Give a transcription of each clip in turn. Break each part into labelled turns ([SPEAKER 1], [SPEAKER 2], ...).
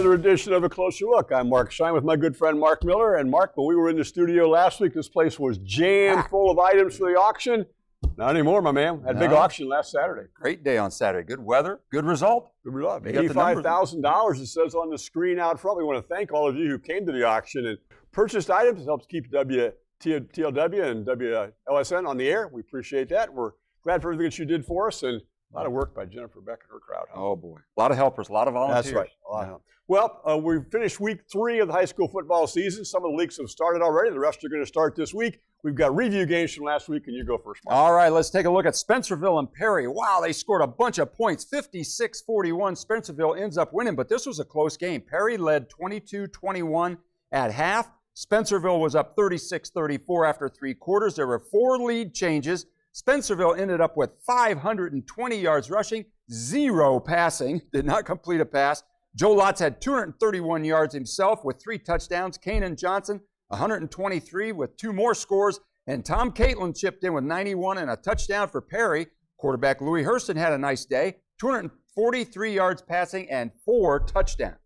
[SPEAKER 1] another edition of A Closer Look. I'm Mark Shine with my good friend Mark Miller. And Mark, when we were in the studio last week, this place was jammed full of items for the auction. Not anymore, my man. Had a big auction last Saturday.
[SPEAKER 2] Great day on Saturday. Good weather. Good result.
[SPEAKER 1] Good result.
[SPEAKER 2] We got the
[SPEAKER 1] Eighty-five thousand dollars. It says on the screen out front. We want to thank all of you who came to the auction and purchased items. It helps keep W T- TLW and WLSN on the air. We appreciate that. We're glad for everything that you did for us, and a lot of work by Jennifer Beck and her crowd. huh?
[SPEAKER 2] Oh boy, a lot of helpers, a lot of volunteers.
[SPEAKER 1] That's right. A lot of help. Well, uh, we finished week three of the high school football season. Some of the leagues have started already. The rest are going to start this week. We've got review games from last week, and you go first, Mark.
[SPEAKER 2] All right, let's take a look at Spencerville and Perry. Wow, they scored a bunch of points 56 41. Spencerville ends up winning, but this was a close game. Perry led 22 21 at half. Spencerville was up 36 34 after three quarters. There were four lead changes. Spencerville ended up with 520 yards rushing, zero passing, did not complete a pass. Joe Lotz had 231 yards himself with three touchdowns. Kanan Johnson, 123 with two more scores. And Tom Caitlin chipped in with 91 and a touchdown for Perry. Quarterback Louis Hurston had a nice day, 243 yards passing and four touchdowns.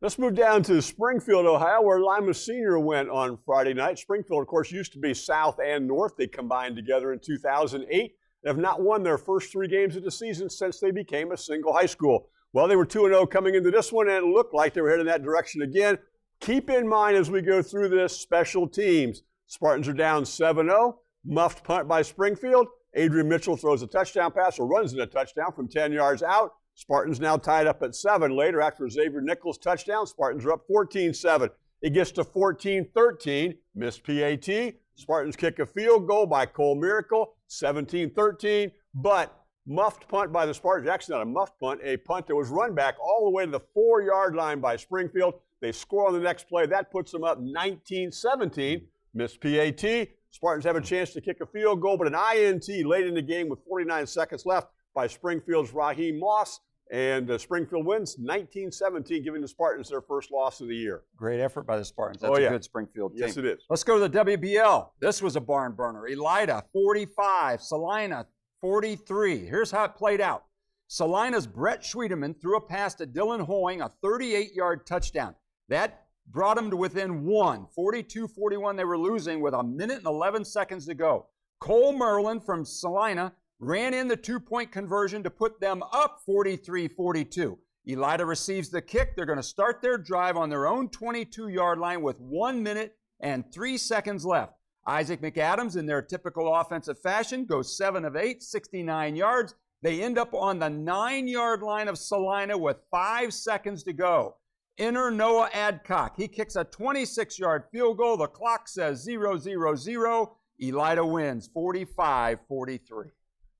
[SPEAKER 1] Let's move down to Springfield, Ohio, where Lima Senior went on Friday night. Springfield, of course, used to be South and North. They combined together in 2008 and have not won their first three games of the season since they became a single high school. Well, they were 2 0 coming into this one, and it looked like they were heading that direction again. Keep in mind as we go through this special teams. Spartans are down 7 0. Muffed punt by Springfield. Adrian Mitchell throws a touchdown pass or runs in a touchdown from 10 yards out. Spartans now tied up at seven. Later, after Xavier Nichols' touchdown, Spartans are up 14 7. It gets to 14 13. Missed PAT. Spartans kick a field goal by Cole Miracle, 17 13. But muffed punt by the Spartans. Actually, not a muffed punt, a punt that was run back all the way to the four yard line by Springfield. They score on the next play. That puts them up 19 17. Missed PAT. Spartans have a chance to kick a field goal, but an INT late in the game with 49 seconds left by Springfield's Raheem Moss. And uh, Springfield wins 19 17, giving the Spartans their first loss of the year.
[SPEAKER 2] Great effort by the Spartans. That's
[SPEAKER 1] Oh, yeah.
[SPEAKER 2] a good Springfield team.
[SPEAKER 1] Yes, it is.
[SPEAKER 2] Let's go to the WBL. This was a barn burner. Elida, 45. Celina, 43. Here's how it played out. Celina's Brett Schwieterman threw a pass to Dylan Hoying, a 38 yard touchdown. That brought them to within one. 42 41, they were losing with a minute and 11 seconds to go. Cole Merlin from Celina ran in the two point conversion to put them up 43 42. Elida receives the kick. They're going to start their drive on their own 22 yard line with one minute and three seconds left. Isaac McAdams, in their typical offensive fashion, goes 7 of 8, 69 yards. They end up on the nine yard line of Celina with five seconds to go. Enter Noah Adcock. He kicks a 26 yard field goal. The clock says 0 0 0. Elida wins 45 43.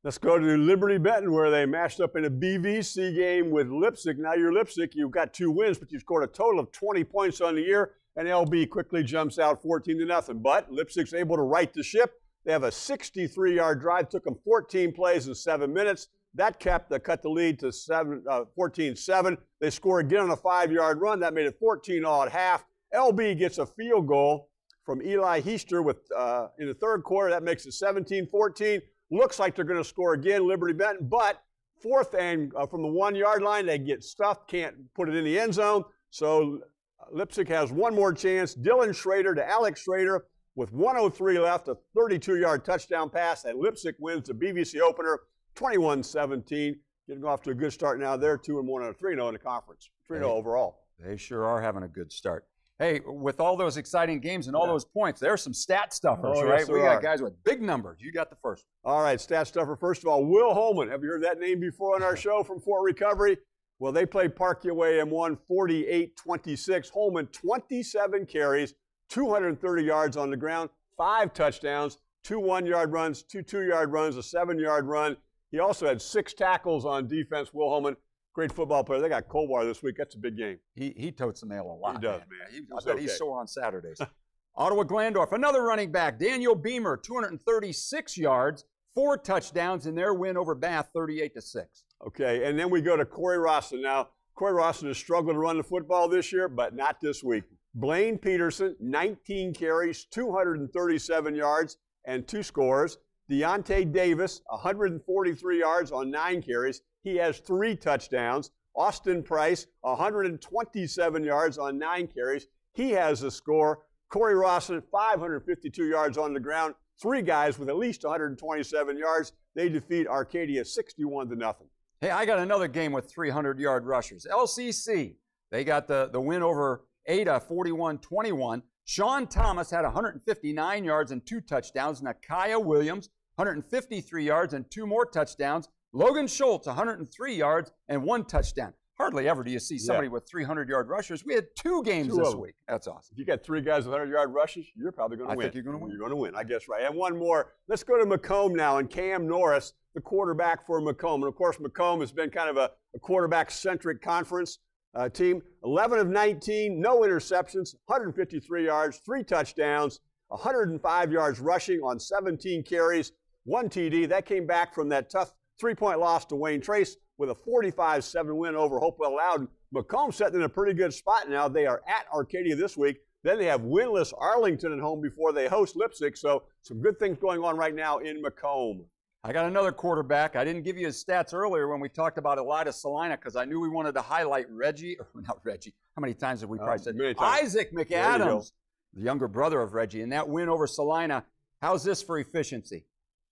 [SPEAKER 1] Let's go to Liberty Benton, where they mashed up in a BVC game with Leipsic. Now you're Leipsic. You've got two wins, but you've scored a total of 20 points on the year, and LB quickly jumps out 14 to nothing. But Leipsic's able to right the ship. They have a 63-yard drive. Took them 14 plays in seven minutes. That kept the cut the lead to seven, uh, 14-7. They score again on a five-yard run. That made it 14 all at half. LB gets a field goal from Eli Heister with uh, in the third quarter. That makes it 17-14. Looks like they're going to score again, Liberty Benton, but fourth and uh, from the one yard line, they get stuffed, can't put it in the end zone. So uh, Leipsic has one more chance. Dylan Schrader to Alex Schrader with 103 left, a 32 yard touchdown pass, and Leipsic wins the BVC opener 21 17. Getting off to a good start now. They're 2 and 1 and 3 0 in the conference. 3 0 overall.
[SPEAKER 2] They sure are having a good start. Hey, with all those exciting games and all
[SPEAKER 1] Yeah.
[SPEAKER 2] those points, there's some stat stuffers,
[SPEAKER 1] Oh,
[SPEAKER 2] right?
[SPEAKER 1] yes,
[SPEAKER 2] we got
[SPEAKER 1] are.
[SPEAKER 2] guys with big numbers. You got the first.
[SPEAKER 1] All right, stat stuffer. First of all, Will Holman. Have you heard that name before on our show from Fort Recovery? Well, they played Park UAM 1 48 26. Holman, 27 carries, 230 yards on the ground, five touchdowns, two one yard runs, two two yard runs, a seven yard run. He also had six tackles on defense. Will Holman, great football player. They got Coldwater this week. That's a big game.
[SPEAKER 2] He he totes the mail a lot.
[SPEAKER 1] He does,
[SPEAKER 2] man.
[SPEAKER 1] man.
[SPEAKER 2] He, I
[SPEAKER 1] He's
[SPEAKER 2] bet he's sore on Saturdays. Ottawa Glandorf, another running back, Daniel Beamer, 236 yards, four touchdowns in their win over Bath, 38 to six.
[SPEAKER 1] Okay, and then we go to Cory-Rawson. Now, Cory-Rawson has struggled to run the football this year, but not this week. Blaine Peterson, 19 carries, 237 yards, and two scores. Deontay Davis, 143 yards on nine carries. He has three touchdowns. Austin Price, 127 yards on nine carries. He has a score. Cory-Rawson, 552 yards on the ground. Three guys with at least 127 yards. They defeat Arcadia 61 to nothing.
[SPEAKER 2] Hey, I got another game with 300 yard rushers. LCC, they got the, the win over Ada 41 21. Sean Thomas had 159 yards and two touchdowns. Nakaya Williams, 153 yards and two more touchdowns. Logan Schultz, 103 yards and one touchdown. Hardly ever do you see somebody yeah. with 300 yard rushers. We had two games two this week. That's awesome.
[SPEAKER 1] If you got three guys with 100 yard rushes, you're probably going to win.
[SPEAKER 2] I think you're going to win.
[SPEAKER 1] You're going to win. I guess right. And one more. Let's go to McComb now. And Cam Norris, the quarterback for McComb. And of course, McComb has been kind of a, a quarterback centric conference uh, team. 11 of 19, no interceptions, 153 yards, three touchdowns, 105 yards rushing on 17 carries, one TD. That came back from that tough three point loss to Wayne Trace with a 45 7 win over Hopewell Loudon. McComb sitting in a pretty good spot now. They are at Arcadia this week. Then they have winless Arlington at home before they host Leipsic. So some good things going on right now in McComb.
[SPEAKER 2] I got another quarterback. I didn't give you his stats earlier when we talked about Elida Celina because I knew we wanted to highlight Reggie, or not Reggie. How many times have we probably uh, said Isaac McAdams, the younger brother of Reggie, and that win over Celina. How's this for efficiency?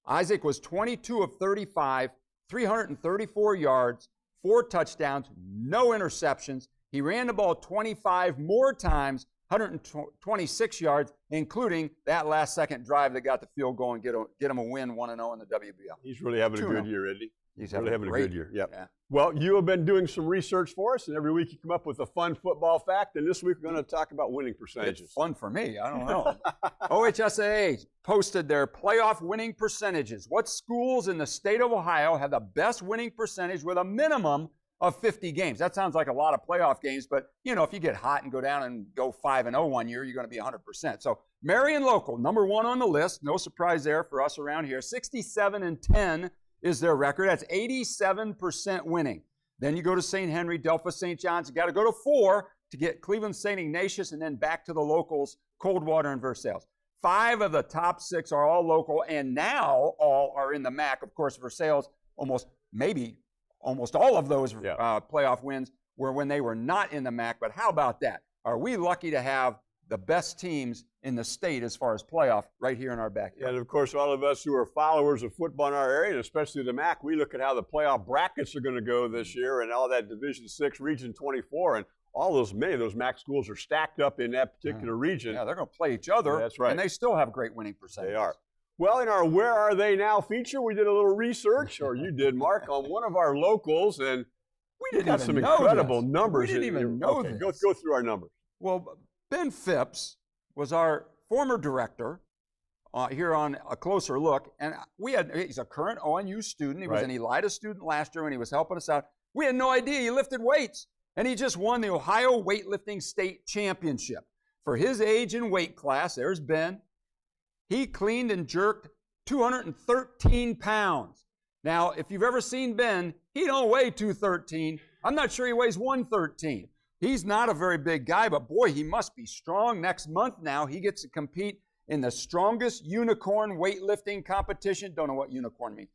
[SPEAKER 2] Isaac was 22 of 35, 334 yards, four touchdowns, no interceptions. He ran the ball 25 more times, 126 yards, including that last second drive that got the field goal and get, a, get him a win 1 0 in the WBL.
[SPEAKER 1] He's really having a good oh. year, isn't he?
[SPEAKER 2] He's having, really having a, good
[SPEAKER 1] year. Yep. Yeah. Well, you have been doing some research for us, and every week you come up with a fun football fact. And this week we're going to talk about winning percentages.
[SPEAKER 2] It's fun for me. I don't know. OHSAA posted their playoff winning percentages. What schools in the state of Ohio have the best winning percentage with a minimum of 50 games? That sounds like a lot of playoff games, but you know, if you get hot and go down and go 5 and 0 one year, you're going to be 100%. So Marion Local, number one on the list. No surprise there for us around here. 67 and 10 is their record. That's 87% winning. Then you go to St. Henry, Delphos, St. John's. You got to go to four to get Cleveland, St. Ignatius, and then back to the locals, Coldwater and Versailles. Five of the top six are all local, and now all are in the MAC. Of course, Versailles, almost maybe almost all of those yeah. uh, playoff wins were when they were not in the MAC. But how about that? Are we lucky to have the best teams in the state as far as playoff right here in our backyard.
[SPEAKER 1] And of course, all of us who are followers of football in our area, and especially the MAC, we look at how the playoff brackets are going to go this mm-hmm. year and all that Division Six, Region 24, and all those many of those MAC schools are stacked up in that particular
[SPEAKER 2] yeah.
[SPEAKER 1] region.
[SPEAKER 2] Yeah, they're going to play each other.
[SPEAKER 1] Yeah, that's right.
[SPEAKER 2] And they still have great winning percentages.
[SPEAKER 1] They are. Well, in our Where Are They Now feature, we did a little research, or you did, Mark, on one of our locals, and
[SPEAKER 2] we didn't
[SPEAKER 1] got some incredible
[SPEAKER 2] this.
[SPEAKER 1] numbers.
[SPEAKER 2] We didn't even know
[SPEAKER 1] okay,
[SPEAKER 2] this.
[SPEAKER 1] Go, go through our numbers.
[SPEAKER 2] Well, Ben Phipps was our former director uh, here on a closer look. And we had, he's a current ONU student. He was an Elida student last year and he was helping us out. We had no idea he lifted weights. And he just won the Ohio Weightlifting State Championship. For his age and weight class, there's Ben. He cleaned and jerked 213 pounds. Now, if you've ever seen Ben, he don't weigh 213. I'm not sure he weighs 113. He's not a very big guy, but boy, he must be strong. Next month now, he gets to compete in the strongest unicorn weightlifting competition. Don't know what unicorn means.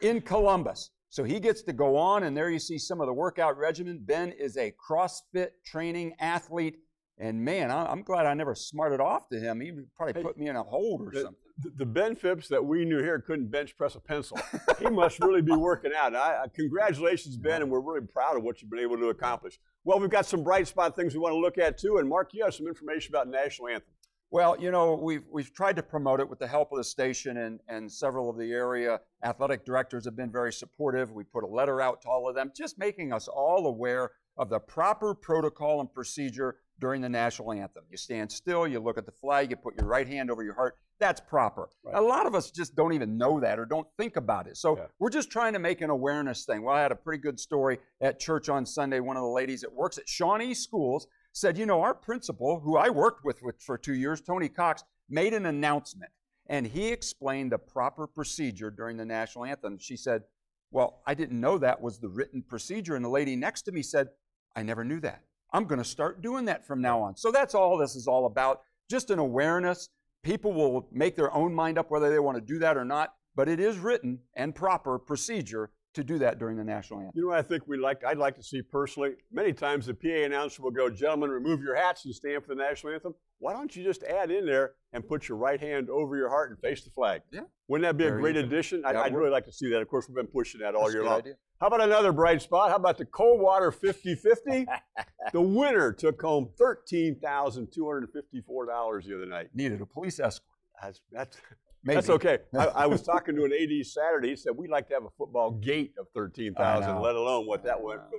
[SPEAKER 2] In Columbus. So he gets to go on, and there you see some of the workout regimen. Ben is a CrossFit training athlete. And man, I'm glad I never smarted off to him. He probably put me in a hold or
[SPEAKER 1] the,
[SPEAKER 2] something.
[SPEAKER 1] The Ben Phipps that we knew here couldn't bench press a pencil. he must really be working out. I, congratulations, Ben, and we're really proud of what you've been able to accomplish. Well, we've got some bright spot things we want to look at too. And Mark, you have some information about National Anthem.
[SPEAKER 2] Well, you know, we've, we've tried to promote it with the help of the station, and, and several of the area athletic directors have been very supportive. We put a letter out to all of them, just making us all aware of the proper protocol and procedure during the national anthem. You stand still, you look at the flag, you put your right hand over your heart. That's proper. Right. A lot of us just don't even know that or don't think about it. So yeah. we're just trying to make an awareness thing. Well, I had a pretty good story at church on Sunday. One of the ladies that works at Shawnee Schools said, You know, our principal, who I worked with, with for two years, Tony Cox, made an announcement and he explained the proper procedure during the national anthem. She said, Well, I didn't know that was the written procedure. And the lady next to me said, I never knew that. I'm going to start doing that from now on. So that's all this is all about. Just an awareness. People will make their own mind up whether they want to do that or not, but it is written and proper procedure to do that during the national anthem.
[SPEAKER 1] You know what I think we like? I'd like to see personally. Many times the PA announcer will go, "Gentlemen, remove your hats and stand for the national anthem." Why don't you just add in there and put your right hand over your heart and face the flag?
[SPEAKER 2] Yeah.
[SPEAKER 1] Wouldn't that be a great addition? I'd, I'd really like to see that. Of course, we've been pushing that all
[SPEAKER 2] That's
[SPEAKER 1] year long.
[SPEAKER 2] idea.
[SPEAKER 1] How about another bright spot? How about the Coldwater 50-50? the winner took home thirteen thousand two hundred fifty-four dollars the other night.
[SPEAKER 2] Needed a police escort.
[SPEAKER 1] That's that's
[SPEAKER 2] Maybe.
[SPEAKER 1] that's okay. I, I was talking to an AD Saturday. He said we'd like to have a football gate of thirteen thousand, let alone what that went for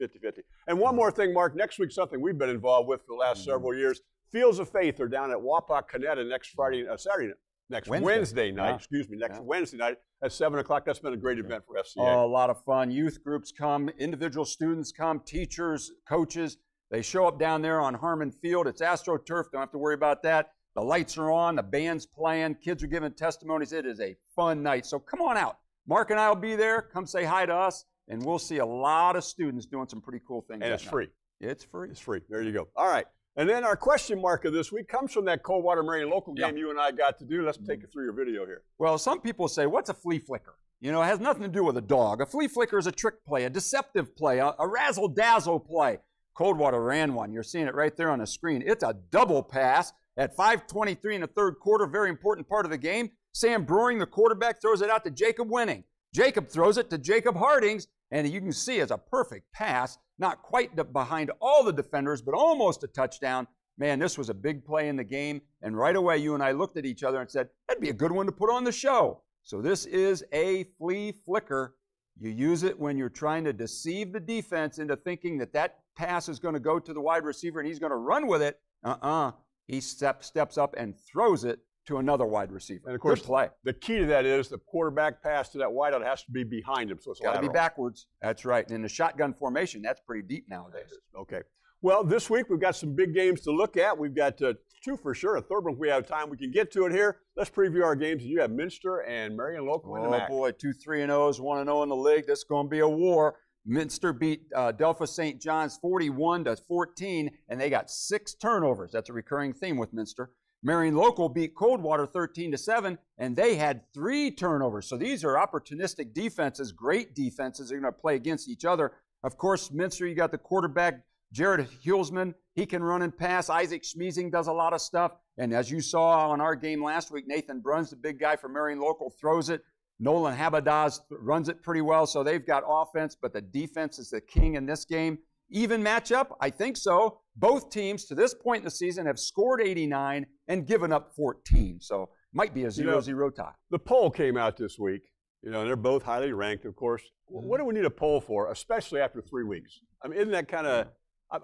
[SPEAKER 1] the 50-50. And one more thing, Mark. Next week, something we've been involved with for the last
[SPEAKER 2] Mhm.
[SPEAKER 1] several years. Fields of Faith are down at Wapakoneta next Friday, uh, Saturday, next Wednesday,
[SPEAKER 2] Wednesday.
[SPEAKER 1] night.
[SPEAKER 2] Yeah.
[SPEAKER 1] Excuse me, next
[SPEAKER 2] Yeah.
[SPEAKER 1] Wednesday night at seven o'clock. That's been a great event for FCA.
[SPEAKER 2] Oh, a lot of fun. Youth groups come, individual students come, teachers, coaches. They show up down there on Harmon Field. It's AstroTurf. Don't have to worry about that. The lights are on, the band's playing, kids are giving testimonies. It is a fun night. So come on out. Mark and I will be there. Come say hi to us, and we'll see a lot of students doing some pretty cool things.
[SPEAKER 1] and it's
[SPEAKER 2] night.
[SPEAKER 1] free.
[SPEAKER 2] It's free.
[SPEAKER 1] It's free. There you go. All right. And then our question mark of this week comes from that Coldwater Marion local game you and I got to do. Let's take mm-hmm. you through your video here.
[SPEAKER 2] Well, some people say, what's a flea flicker? You know, it has nothing to do with a dog. A flea flicker is a trick play, a deceptive play, a, a razzle dazzle play. Coldwater ran one. You're seeing it right there on the screen. It's a double pass at 5:23 in the third quarter. Very important part of the game. Sam Brewing, the quarterback, throws it out to Jacob Winning. Jacob throws it to Jacob Hardings, and you can see it's a perfect pass. Not quite behind all the defenders, but almost a touchdown. Man, this was a big play in the game. And right away, you and I looked at each other and said, that'd be a good one to put on the show. So this is a flea flicker. You use it when you're trying to deceive the defense into thinking that that pass is going to go to the wide receiver and he's going to run with it. Uh-uh. He step, steps up and throws it to another wide receiver.
[SPEAKER 1] And of course,
[SPEAKER 2] Good play.
[SPEAKER 1] The key to that is the quarterback pass to that wideout has to be behind him, so it's
[SPEAKER 2] Got to be backwards. That's right. And in the shotgun formation, that's pretty deep nowadays.
[SPEAKER 1] Okay. Well, this week we've got some big games to look at. We've got uh, two for sure. A third one if we have time. We can get to it here. Let's preview our games. You have Minster and Marion Local
[SPEAKER 2] Oh boy, two three and O's, one and zero in the league. This is going to be a war. Minster beat uh, Delphos St. John's 41 to 14, and they got six turnovers. That's a recurring theme with Minster. Marion Local beat Coldwater 13 to 7, and they had three turnovers. So these are opportunistic defenses, great defenses. They're going to play against each other. Of course, Minster, you got the quarterback Jared Hulsman. He can run and pass. Isaac Schmiesing does a lot of stuff. And as you saw on our game last week, Nathan Bruns, the big guy from Marion Local, throws it. Nolan Habadaz runs it pretty well. So they've got offense, but the defense is the king in this game. Even matchup? I think so. Both teams to this point in the season have scored 89 and given up 14. So might be a 0
[SPEAKER 1] know,
[SPEAKER 2] 0 tie.
[SPEAKER 1] The poll came out this week. You know, they're both highly ranked, of course.
[SPEAKER 2] Mm-hmm.
[SPEAKER 1] What do we need a poll for, especially after three weeks? I mean, isn't that kind of?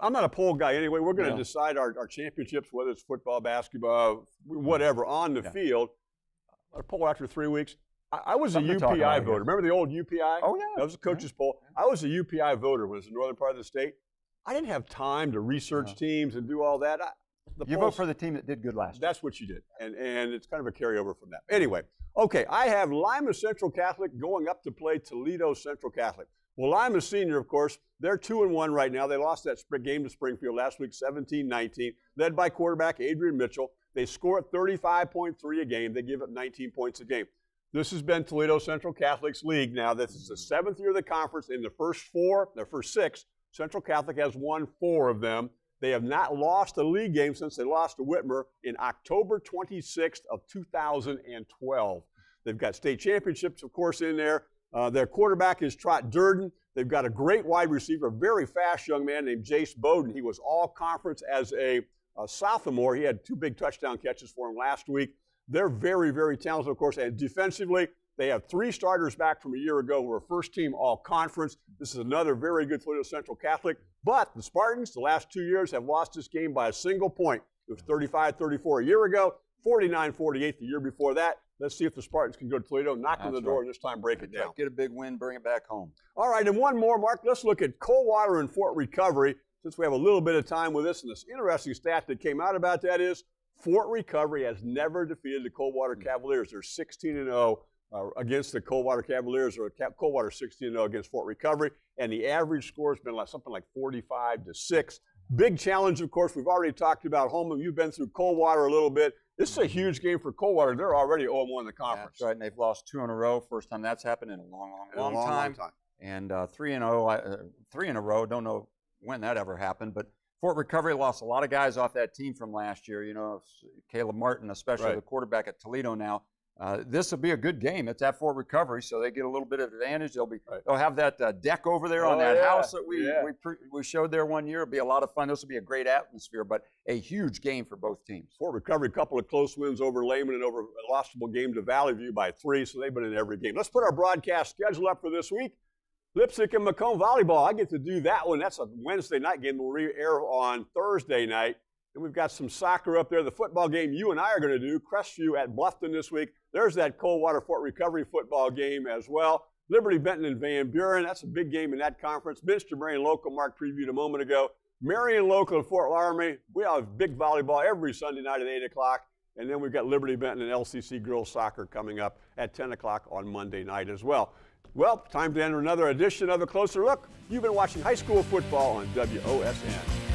[SPEAKER 1] I'm not a poll guy anyway. We're going to
[SPEAKER 2] Yeah.
[SPEAKER 1] decide our, our championships, whether it's football, basketball, whatever, on the
[SPEAKER 2] Yeah.
[SPEAKER 1] field. A poll after three weeks. I, I was
[SPEAKER 2] Something
[SPEAKER 1] a UPI voter. Remember the old UPI?
[SPEAKER 2] Oh, yeah.
[SPEAKER 1] That was a coach's poll. I was a UPI voter when it was the northern part of the state. I didn't have time to research
[SPEAKER 2] Uh-huh.
[SPEAKER 1] teams and do all that. I, the
[SPEAKER 2] You vote for the team that did good last year.
[SPEAKER 1] that's what you did. And, and it's kind of a carryover from that. Anyway, okay, I have Lima Central Catholic going up to play Toledo Central Catholic. Well, Lima Senior, of course, they're 2 and 1 right now. They lost that game to Springfield last week, 17 19, led by quarterback Adrian Mitchell. They score at 35.3 a game. They give up 19 points a game. This has been Toledo Central Catholic's league now. This is the seventh year of the conference. In the first four, the first six, Central Catholic has won four of them. They have not lost a league game since they lost to Whitmer in October 26th of 2012. They've got state championships, of course, in there. Uh, their quarterback is Trot Durden. They've got a great wide receiver, a very fast young man named Jace Bowden. He was all conference as a, a sophomore. He had two big touchdown catches for him last week. They're very, very talented, of course. And defensively, they have three starters back from a year ago who were first team all conference. This is another very good Toledo Central Catholic. But the Spartans, the last two years, have lost this game by a single point. It was 35 34 a year ago, 49 48 the year before that. Let's see if the Spartans can go to Toledo, knock on the door,
[SPEAKER 2] right.
[SPEAKER 1] and this time break it down.
[SPEAKER 2] Get a big win, bring it back home.
[SPEAKER 1] All right, and one more, Mark. Let's look at Coldwater and Fort Recovery. Since we have a little bit of time with this, and this interesting stat that came out about that is Fort Recovery has never defeated the Coldwater Cavaliers. They're 16 and 0 uh, against the Coldwater Cavaliers, or Cap- Coldwater 16 and 0 against Fort Recovery, and the average score has been like something like 45 to six. Big challenge, of course, we've already talked about home. You've been through Coldwater a little bit. This is a huge game for Coldwater. They're already 0 1 in the conference.
[SPEAKER 2] That's right, and they've lost two in a row. First time that's happened in a long, long, long,
[SPEAKER 1] long,
[SPEAKER 2] time.
[SPEAKER 1] long time.
[SPEAKER 2] And uh, three in a row, uh, three in a row. Don't know when that ever happened, but Fort Recovery lost a lot of guys off that team from last year. You know, Caleb Martin, especially
[SPEAKER 1] Right.
[SPEAKER 2] the quarterback at Toledo now. Uh, this will be a good game. It's at Fort Recovery, so they get a little bit of advantage. They'll be
[SPEAKER 1] Right.
[SPEAKER 2] they'll have that uh, deck over there on
[SPEAKER 1] Oh,
[SPEAKER 2] that
[SPEAKER 1] yeah,
[SPEAKER 2] house that we
[SPEAKER 1] yeah.
[SPEAKER 2] we, pre- we showed there one year. It'll be a lot of fun. This will be a great atmosphere, but a huge game for both teams.
[SPEAKER 1] Fort Recovery, a couple of close wins over Lehman and over a lostable game to Valley View by three, so they've been in every game. Let's put our broadcast schedule up for this week. Leipsic and McComb volleyball. I get to do that one. That's a Wednesday night game. We'll re-air on Thursday night. And we've got some soccer up there. The football game you and I are going to do, Crestview at Bluffton this week. There's that Coldwater Fort Recovery football game as well. Liberty Benton and Van Buren. That's a big game in that conference. Minster Marion Local, Mark previewed a moment ago. Marion Local and Fort Loramie. We have big volleyball every Sunday night at 8 o'clock. And then we've got Liberty Benton and LCC girls soccer coming up at 10 o'clock on Monday night as well. Well, time to enter another edition of A Closer Look. You've been watching high school football on WOSN.